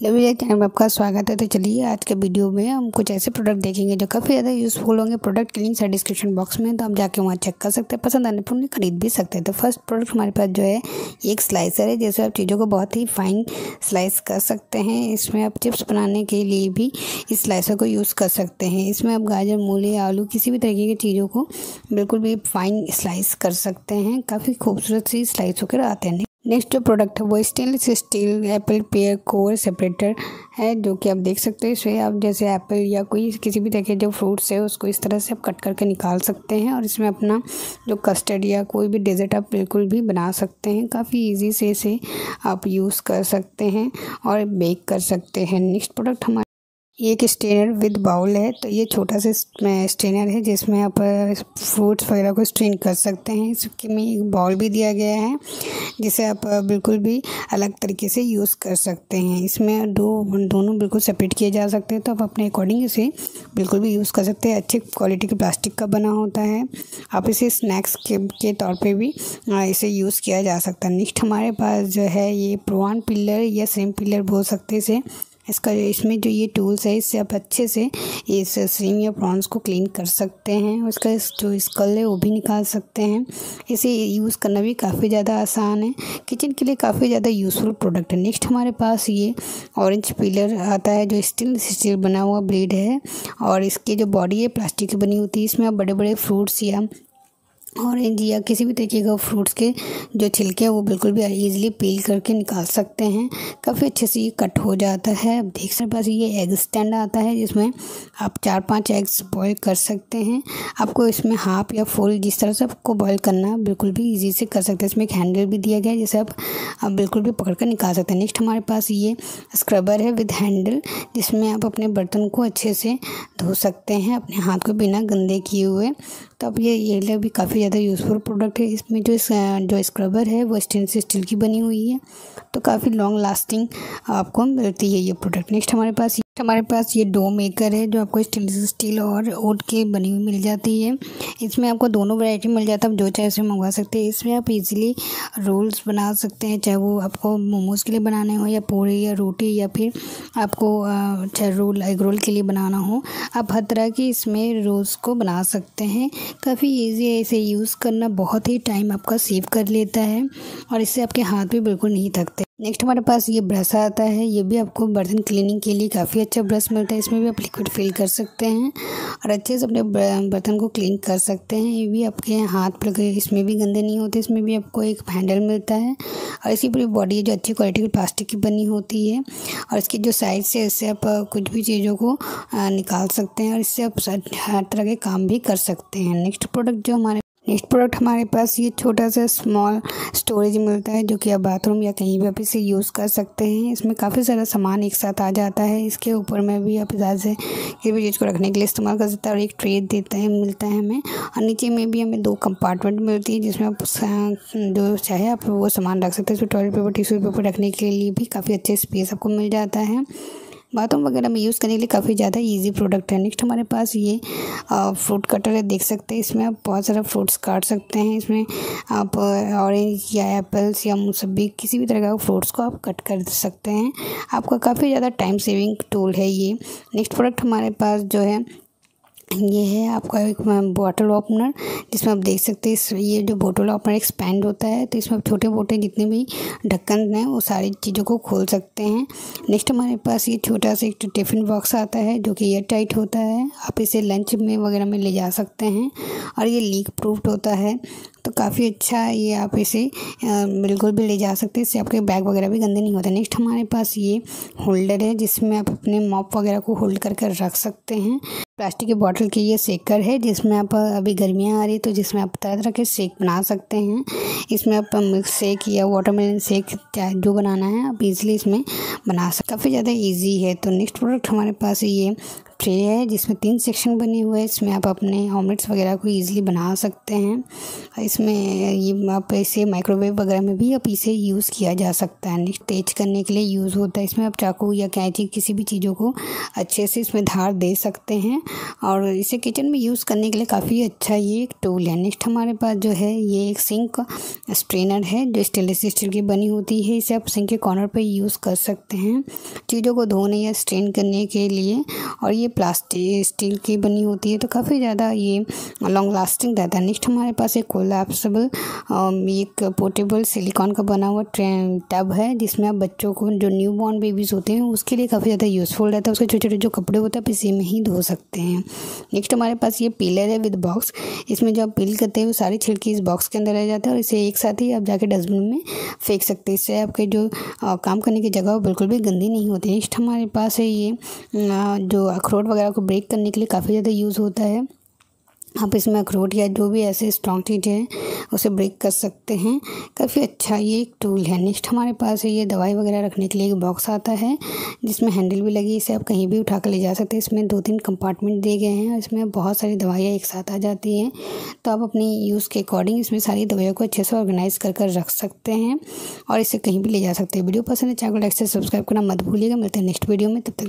लवी channel में आपका स्वागत है। तो चलिए, आज के वीडियो में हम कुछ ऐसे प्रोडक्ट देखेंगे जो काफ़ी ज़्यादा यूज़फुल होंगे। प्रोडक्ट की लिंक है डिस्क्रिप्शन बॉक्स में तो हम जाके वहाँ चेक कर सकते हैं। पसंद आने पर उन्हें खरीद भी सकते हैं। तो फ़र्स्ट प्रोडक्ट हमारे पास जो है, एक स्लाइसर है। जैसे आप चीज़ों को बहुत ही फाइन स्लाइस कर सकते हैं। इसमें आप चिप्स बनाने के लिए भी इस स्लाइसर को यूज़ कर सकते हैं। इसमें आप गाजर, मूली, आलू, किसी भी तरीके की चीज़ों को बिल्कुल भी फाइन स्लाइस कर सकते हैं। काफ़ी खूबसूरत सी स्लाइस होकर आते हैं। नेक्स्ट जो प्रोडक्ट है, वो stainless steel apple pear core separator है, जो कि आप देख सकते हैं इसमें। आप जैसे एप्पल या कोई किसी भी तरह के जो फ्रूट्स है, उसको इस तरह से आप कट करके निकाल सकते हैं और इसमें अपना जो कस्टर्ड या कोई भी डेजर्ट आप बिल्कुल भी बना सकते हैं। काफ़ी इजी से इसे आप यूज़ कर सकते हैं और बेक कर सकते हैं। नेक्स्ट प्रोडक्ट हमारे एक स्ट्रेनर विद बाउल है तो ये छोटा सा स्ट्रेनर है जिसमें आप फ्रूट्स वगैरह को स्ट्रेन कर सकते हैं। इसमें एक बाउल भी दिया गया है, जिसे आप बिल्कुल भी अलग तरीके से यूज़ कर सकते हैं। इसमें दो, दोनों बिल्कुल सेपरेट किए जा सकते हैं तो आप अपने अकॉर्डिंग इसे बिल्कुल भी यूज़ कर सकते हैं। अच्छी क्वालिटी के प्लास्टिक का बना होता है। आप इसे स्नैक्स के के तौर पर भी इसे यूज़ किया जा सकता है। नेक्स्ट हमारे पास जो है ये प्रोवान पिलर या सेम पिलर बोल सकते हैं इसे। इसका इसमें जो ये टूल्स है, इससे आप अच्छे से इस स्रीम या प्रॉन्स को क्लीन कर सकते हैं। उसका जो स्कल है, वो भी निकाल सकते हैं। इसे यूज़ करना भी काफ़ी ज़्यादा आसान है। किचन के लिए काफ़ी ज़्यादा यूज़फुल प्रोडक्ट है। नेक्स्ट हमारे पास ये ऑरेंज पिलर आता है, जो स्टील स्टील बना हुआ ब्रेड है। और इसकी जो बॉडी है प्लास्टिक की बनी होती है। इसमें आप बड़े बड़े फ्रूट्स या ऑरेंज या किसी भी तरीके का फ्रूट्स के जो छिलके हैं वो बिल्कुल भी ईजिली पील करके निकाल सकते हैं। काफ़ी अच्छे से ये कट हो जाता है। अब देख सकते पास ये एग स्टैंड आता है जिसमें आप चार पाँच एग्स बॉईल कर सकते हैं। आपको इसमें हाफ़ या फुल जिस तरह से आपको बॉईल करना बिल्कुल भी ईजी से कर सकते हैं। इसमें एक हैंडल भी दिया गया है जिसे आप, आप बिल्कुल भी पकड़ कर निकाल सकते हैं। नेक्स्ट हमारे पास ये स्क्रबर है विद हैंडल जिसमें आप अपने बर्तन को अच्छे से धो सकते हैं अपने हाथ को बिना गंदे किए हुए। तो अब ये ये भी काफ़ी ज़्यादा यूज़फुल प्रोडक्ट है। इसमें जो जो स्क्रबर है, वो स्टेनलेस स्टील की बनी हुई है। तो काफ़ी लॉन्ग लास्टिंग आपको मिलती है ये प्रोडक्ट नेक्स्ट हमारे पास हमारे पास ये डो मेकर है जो आपको स्टेनलेस स्टील और ओट के बनी हुई मिल जाती है। इसमें आपको दोनों वैरायटी मिल जाता है, आप जो चाहे उसे मंगवा सकते हैं। इसमें आप इजीली रोल्स बना सकते हैं, चाहे वो आपको मोमोज़ के लिए बनाने हो या पूरी या रोटी या फिर आपको चाहे रोल एग रोल के लिए बनाना हो। आप हर तरह की इसमें रोल्स को बना सकते हैं। काफ़ी ईजी है, इसे यूज़ करना, बहुत ही टाइम आपका सेव कर लेता है और इससे आपके हाथ भी बिल्कुल नहीं थकते। नेक्स्ट हमारे पास ये ब्रश आता है, ये भी आपको बर्तन क्लीनिंग के लिए काफ़ी अच्छा ब्रश मिलता है। इसमें भी आप लिक्विड फिल कर सकते हैं और अच्छे से अपने बर्तन को क्लीन कर सकते हैं। ये भी आपके हाथ पर इसमें भी गंदे नहीं होते, इसमें भी आपको एक हैंडल मिलता है। और इसकी पूरी बॉडी जो अच्छी क्वालिटी की प्लास्टिक की बनी होती है। और इसकी जो साइड से इससे आप कुछ भी चीज़ों को निकाल सकते हैं और इससे आप हर तरह के काम भी कर सकते हैं। नेक्स्ट प्रोडक्ट जो हमारे नेक्स्ट प्रोडक्ट हमारे पास ये छोटा सा स्मॉल स्टोरेज मिलता है, जो कि आप बाथरूम या कहीं भी आप इसे यूज़ कर सकते हैं। इसमें काफ़ी सारा सामान एक साथ आ जाता है। इसके ऊपर में भी आप ज़्यादा से किसी भी चीज़ को रखने के लिए इस्तेमाल कर सकते हैं और एक ट्रे देता है, मिलता है हमें। और नीचे में भी हमें दो कंपार्टमेंट मिलती है, जिसमें आप जो चाहे आप वो सामान रख सकते हैं। इसमें टॉयलेट पेपर टिश्यू पेपर रखने के लिए भी काफ़ी अच्छे स्पेस आपको मिल जाता है। बाथरूम वगैरह में यूज़ करने के लिए काफ़ी ज़्यादा इजी प्रोडक्ट है। नेक्स्ट हमारे पास ये फ्रूट कटर है, देख सकते हैं। इसमें आप बहुत सारा फ्रूट्स काट सकते हैं। इसमें आप ऑरेंज या एप्पल्स या मौसबी किसी भी तरह का फ्रूट्स को आप कट कर सकते हैं। आपका काफ़ी ज़्यादा टाइम सेविंग टूल है ये। नेक्स्ट प्रोडक्ट हमारे पास जो है ये है आपका एक बॉटल ओपनर जिसमें आप देख सकते हैं ये जो बॉटल ओपनर एक्सपेंड होता है तो इसमें आप छोटे मोटे जितने भी ढक्कन हैं, वो सारी चीज़ों को खोल सकते हैं। नेक्स्ट हमारे पास ये छोटा सा एक टिफ़िन बॉक्स आता है, जो कि एयर टाइट होता है। आप इसे लंच में वगैरह में ले जा सकते हैं। और ये लीक प्रूफ होता है। तो काफ़ी अच्छा है ये आप इसे बिल्कुल भी ले जा सकते हैं। इससे आपके बैग वगैरह भी गंदे नहीं होते। नेक्स्ट हमारे पास ये होल्डर है, जिसमें आप अपने मॉप वगैरह को होल्ड करके रख सकते हैं। प्लास्टिक की बॉटल की ये सेकर है, जिसमें आप अभी गर्मियाँ आ रही है तो जिसमें आप तरह तरह के सेक बना सकते हैं। इसमें आप मिल्क सेक या वाटरमेलन सेक जो बनाना है, आप इजीली इसमें बना सकते काफ़ी ज़्यादा इजी है। तो नेक्स्ट प्रोडक्ट हमारे पास ये ट्रे है, जिसमें तीन सेक्शन बने हुए हैं। इसमें आप अपने ऑमलेट्स वगैरह को ईजिली बना सकते हैं। इसमें ये आप इसे माइक्रोवेव वगैरह में भी आप इसे यूज़ किया जा सकता है। नेक्स्ट तेज करने के लिए यूज़ होता है। इसमें आप चाकू या कैंची किसी भी चीज़ों को अच्छे से इसमें धार दे सकते हैं। और इसे किचन में यूज़ करने के लिए काफ़ी अच्छा ये एक टूल है। नेक्स्ट हमारे पास जो है, ये एक सिंक स्ट्रेनर है, जो स्टेनलेस स्टील की बनी होती है। इसे आप सिंक के कॉर्नर पर यूज़ कर सकते हैं। चीज़ों को धोने या स्ट्रेन करने के लिए। और ये प्लास्टिक स्टील की बनी होती है तो काफ़ी ज़्यादा ये लॉन्ग लास्टिंग रहता है। नेक्स्ट हमारे पास एक कोलाप्सबल एक पोर्टेबल सिलिकॉन का बना हुआ टब है, जिसमें आप बच्चों को जो न्यू बॉर्न बेबीज़ होते हैं, उसके लिए काफ़ी ज़्यादा यूज़फुल रहता है। उसके छोटे छोटे जो कपड़े होते हैं, आप इसी में ही धो सकते हैं। नेक्स्ट हमारे पास ये पीलर है विद बॉक्स इसमें जो आप पील करते हैं, वो सारी छिड़की इस बॉक्स के अंदर रह जाते हैं और इसे एक साथ ही आप जाके डस्टबिन में फेंक सकते हैं। इससे आपके जो काम करने की जगह, वो बिल्कुल भी गंदी नहीं होती। नेक्स्ट हमारे पास है ये जो अखरोट वगैरह को ब्रेक करने के लिए काफ़ी ज़्यादा यूज़ होता है। आप इसमें अखरोट या जो भी ऐसे स्ट्रॉन्ग चीज़ें हैं, उसे ब्रेक कर सकते हैं। काफ़ी अच्छा ये एक टूल है। नेक्स्ट हमारे पास ये दवाई वगैरह रखने के लिए एक बॉक्स आता है, जिसमें हैंडल भी लगी इसे आप कहीं भी उठा कर ले जा सकते हैं। इसमें दो तीन कंपार्टमेंट दिए गए हैं और इसमें बहुत सारी दवाइयाँ एक साथ आ जाती हैं। तो आप अपनी यूज़ के अकॉर्डिंग इसमें सारी दवाइयों को अच्छे से ऑर्गेनाइज कर कर रख सकते हैं और इसे कहीं भी ले जा सकते हैं। वीडियो पसंद है, चैनल को लाइक से सब्सक्राइब करना मत भूलिएगा। मिलते हैं नेक्स्ट वीडियो में। तब तक